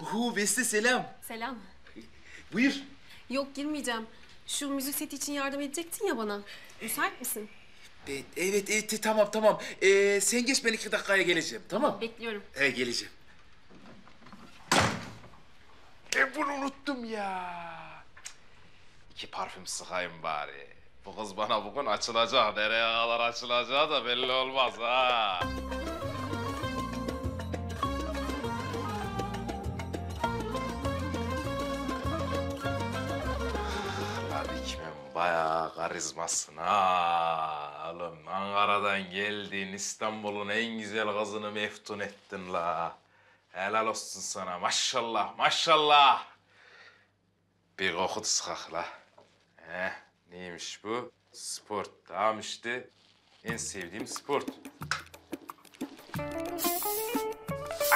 Uhu Beste selam. Selam. Buyur. Yok girmeyeceğim. Şu müzik seti için yardım edecektin ya bana. Müsait misin? E, evet evet tamam tamam. Ee, sen geç ben iki dakikaya geleceğim tamam Bekliyorum. He geleceğim. Ben bunu unuttum ya. İki parfüm sıkayım bari. Bu kız bana bugün açılacak. Nereye kadar açılacağı da belli olmaz ha. Lan Hikmem bayağı karizmasın ha. Oğlum Ankara'dan geldin İstanbul'un en güzel kızını meftun ettin la. Helal olsun sana maşallah maşallah. Bir kokut sıkak la. Heh, neymiş bu? Sport. Tamam işte. En sevdiğim sport.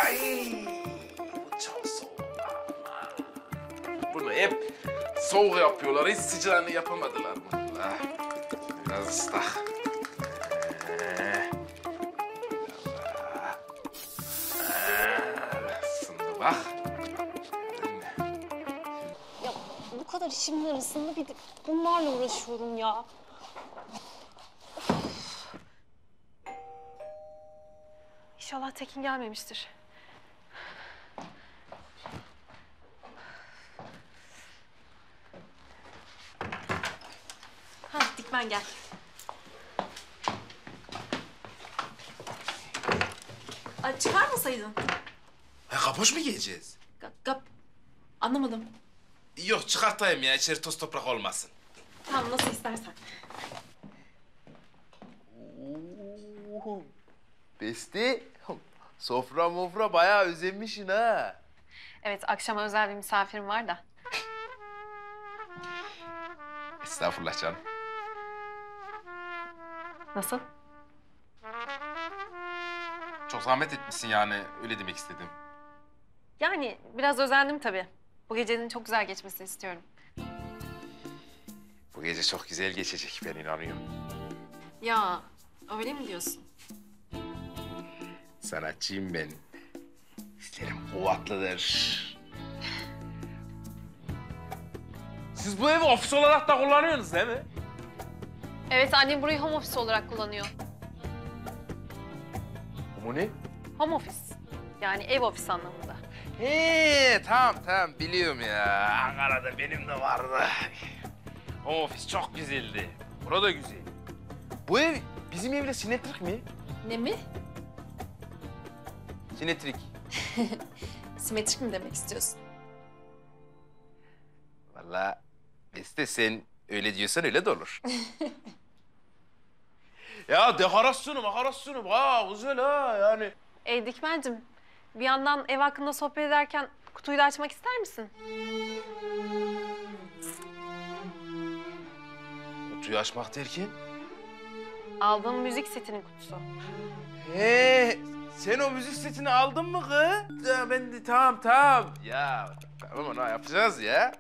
Ay, bu çok soğuk ama. Bunu hep soğuk yapıyorlar. Hiç sıcağını yapamadılar bunu. Ah, Biraz ıslak. Kadar işimin arasında bir de bunlarla uğraşıyorum ya. İnşallah Tekin gelmemiştir. Ha Dikmen gel. Ay, çıkarmasaydın. Ha, kapoş mu giyeceğiz? Gap, gap. Anlamadım. Yok çıkartayım ya. içeri toz toprak olmasın. Tamam nasıl istersen. Besti, sofra mofra bayağı özenmişsin ha. Evet akşama özel bir misafirim var da. Estağfurullah canım. Nasıl? Çok zahmet etmişsin yani öyle demek istedim. Yani biraz özendim tabii. Bu gecenin çok güzel geçmesini istiyorum. Bu gece çok güzel geçecek ben inanıyorum. Ya öyle mi diyorsun? Sanatçıyım ben. İsterim kuvvetlidir. Siz bu evi ofis olarak da kullanıyorsunuz değil mi? Evet annem burayı home office olarak kullanıyor. Bu ne? Home office. Yani ev ofis anlamında. He tamam tamam biliyorum ya. Ankara'da benim de vardı. O ofis çok güzeldi. Burada güzel. Bu ev bizim evle simetrik mi? Ne mi? Simetrik. Simetrik mi demek istiyorsun? Vallahi Beste sen öyle diyorsan öyle de olur. ya dekorasyonu makarasyonu ha güzel ha yani. E Dikmen'cim bir yandan ev hakkında sohbet ederken kutuyu da açmak ister misin? Kutuyu açmak derken? Aldığım müzik setinin kutusu. He, sen o müzik setini aldın mı kız? Ya ben de tamam tamam. Ya tamam onu yapacağız ya.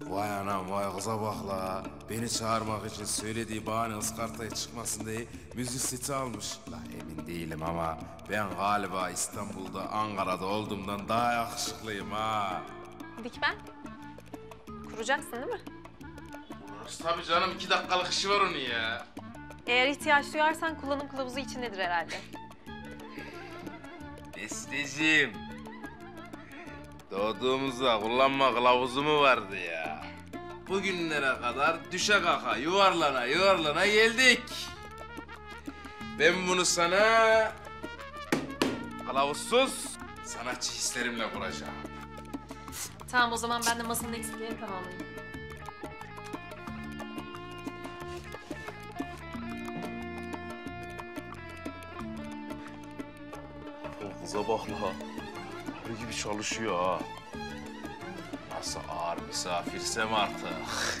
Vay anam vay kıza bak la. Beni çağırmak için söylediği bahane ıskartaya çıkmasın diye müzik seti almış. La emin değilim ama ben galiba İstanbul'da Ankara'da olduğumdan daha yakışıklıyım ha. Dikmen, kuracaksın değil mi? Tabii canım iki dakikalık işi var onun ya. Eğer ihtiyaç duyarsan kullanım kılavuzu içindedir herhalde. Besteciğim. Doğduğumuzda kullanma kılavuzu mu vardı ya? Bugünlere kadar düşe kaka, yuvarlana yuvarlana geldik. Ben bunu sana kılavuzsuz sanatçı hislerimle kuracağım. Tamam o zaman ben de masanın eksiklerini tamamlayayım. O kıza bak la. Gibi çalışıyor ha. Nasıl ağır misafirsem artık.